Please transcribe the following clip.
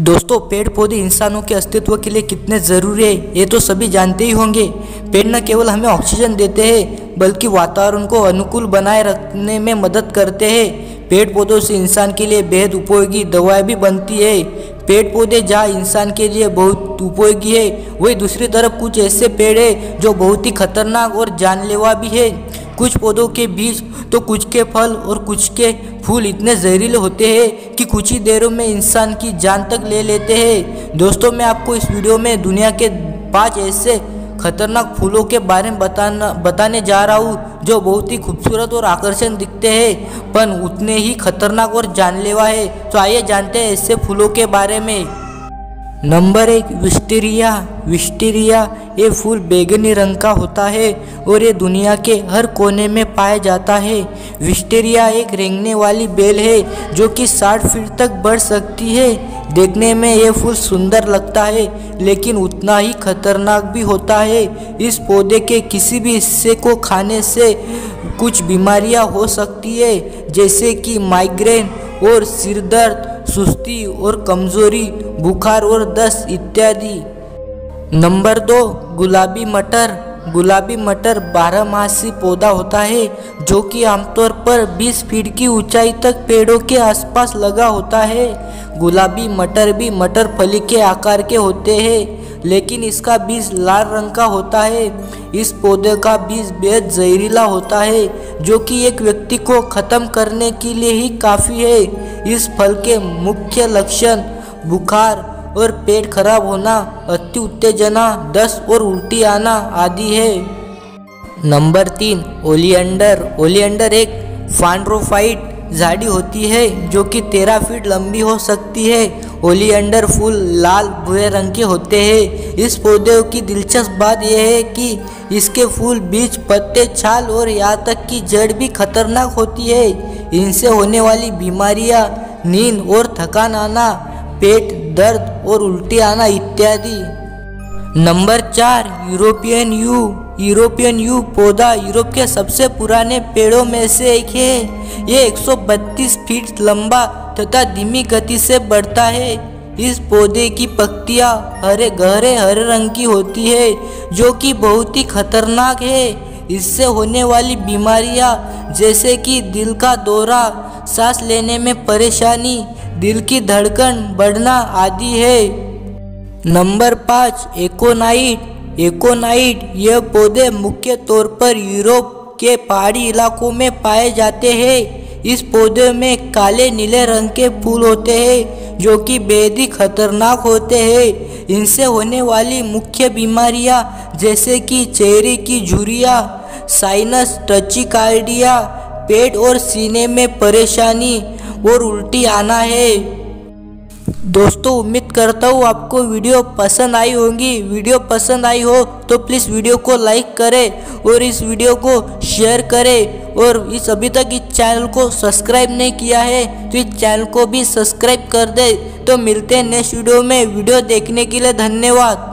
दोस्तों, पेड़ पौधे इंसानों के अस्तित्व के लिए कितने ज़रूरी है, ये तो सभी जानते ही होंगे। पेड़ न केवल हमें ऑक्सीजन देते हैं, बल्कि वातावरण को अनुकूल बनाए रखने में मदद करते हैं। पेड़ पौधों से इंसान के लिए बेहद उपयोगी दवाएँ भी बनती है। पेड़ पौधे जहाँ इंसान के लिए बहुत उपयोगी है, वही दूसरी तरफ़ कुछ ऐसे पेड़ है जो बहुत ही खतरनाक और जानलेवा भी है। कुछ पौधों के बीज तो कुछ के फल और कुछ के फूल इतने जहरीले होते हैं कि कुछ ही देरों में इंसान की जान तक ले लेते हैं। दोस्तों, मैं आपको इस वीडियो में दुनिया के पाँच ऐसे खतरनाक फूलों के बारे में बताना, बताने जा रहा हूँ जो बहुत ही खूबसूरत और आकर्षण दिखते हैं। पर उतने ही खतरनाक और जानलेवा है। तो आइए जानते हैं ऐसे फूलों के बारे में। नंबर एक, विस्टीरिया। विस्टीरिया, ये फूल बैगनी रंग का होता है और ये दुनिया के हर कोने में पाया जाता है। विस्टीरिया एक रेंगने वाली बेल है जो कि 60 फीट तक बढ़ सकती है। देखने में ये फूल सुंदर लगता है, लेकिन उतना ही खतरनाक भी होता है। इस पौधे के किसी भी हिस्से को खाने से कुछ बीमारियाँ हो सकती है, जैसे कि माइग्रेन और सिर दर्द सुस्ती और कमज़ोरी, बुखार और दस्त इत्यादि। नंबर दो, गुलाबी मटर। गुलाबी मटर बारह मासी पौधा होता है, जो कि आमतौर पर 20 फीट की ऊंचाई तक पेड़ों के आसपास लगा होता है। गुलाबी मटर भी मटर फली के आकार के होते हैं, लेकिन इसका बीज लाल रंग का होता है। इस पौधे का बीज बेहद जहरीला होता है, जो कि एक व्यक्ति को ख़त्म करने के लिए ही काफ़ी है। इस फल के मुख्य लक्षण बुखार और पेट खराब होना, अति उत्तेजना दस और उल्टी आना आदि है। नंबर तीन, ओलियंडर। ओलियंडर एक फांड्रोफाइट झाड़ी होती है, जो कि तेरह फीट लंबी हो सकती है ओलियंडर फूल लाल भूरे रंग के होते हैं। इस पौधे की दिलचस्प बात यह है कि इसके फूल बीज, पत्ते, छाल और यहाँ तक कि जड़ भी खतरनाक होती है। इनसे होने वाली बीमारियाँ, नींद और थकान आना, पेट दर्द और उल्टी आना इत्यादि। नंबर चार, यूरोपियन यू यूरोपियन यू पौधा यूरोप के सबसे पुराने पेड़ों में से एक है। ये 132 फीट लंबा तथा धीमी गति से बढ़ता है। इस पौधे की पत्तियाँ हरे, गहरे, हरे रंग की होती है, जो कि बहुत ही खतरनाक है। इससे होने वाली बीमारियाँ जैसे कि दिल का दौरा, सांस लेने में परेशानी, दिल की धड़कन, बढ़ना आदि है। नंबर पाँच, एकोनाइट। एकोनाइट यह पौधे मुख्य तौर पर यूरोप के पहाड़ी इलाकों में पाए जाते हैं। इस पौधे में काले, नीले रंग के फूल होते हैं, जो कि बेहद ही खतरनाक होते हैं। इनसे होने वाली मुख्य बीमारियाँ जैसे कि चेहरे की झुरिया साइनस टचिकार्डिया पेट और सीने में परेशानी और उल्टी आना है। दोस्तों, उम्मीद करता हूँ, आपको वीडियो पसंद आई होगी। वीडियो पसंद आई हो तो प्लीज़ वीडियो को लाइक करें और इस वीडियो को शेयर करें। और इस अभी तक इस चैनल को सब्सक्राइब नहीं किया है तो इस चैनल को भी सब्सक्राइब कर दे। तो मिलते हैं नेक्स्ट वीडियो में। वीडियो देखने के लिए धन्यवाद।